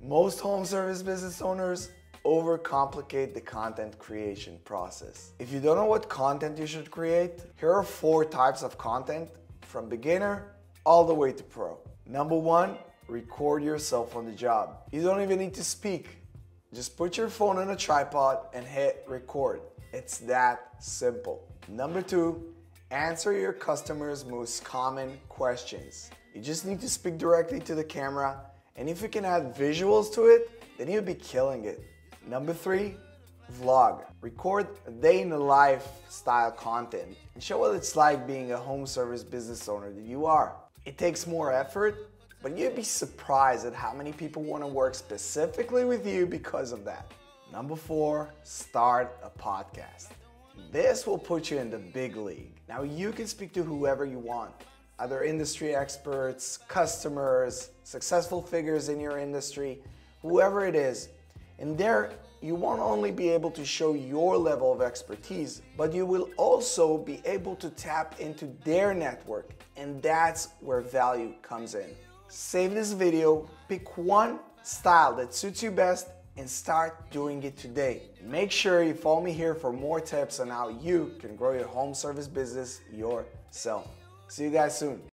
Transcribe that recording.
Most home service business owners overcomplicate the content creation process. If you don't know what content you should create, here are four types of content from beginner all the way to pro. Number one, record yourself on the job. You don't even need to speak. Just put your phone on a tripod and hit record. It's that simple. Number two, answer your customers' most common questions. You just need to speak directly to the camera, and if you can add visuals to it, then you'll be killing it. Number three, vlog. Record a day in the life style content and show what it's like being a home service business owner that you are. It takes more effort, but you'd be surprised at how many people want to work specifically with you because of that. Number four, start a podcast. This will put you in the big league. Now you can speak to whoever you want, other industry experts, customers, successful figures in your industry, whoever it is. And there, you won't only be able to show your level of expertise, but you will also be able to tap into their network. And that's where value comes in. Save this video, pick one style that suits you best, and start doing it today. Make sure you follow me here for more tips on how you can grow your home service business yourself. See you guys soon.